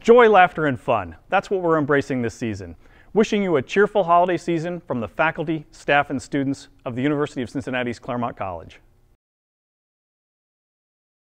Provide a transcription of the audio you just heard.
Joy, laughter, and fun. That's what we're embracing this season. Wishing you a cheerful holiday season from the faculty, staff, and students of the University of Cincinnati's Clermont College.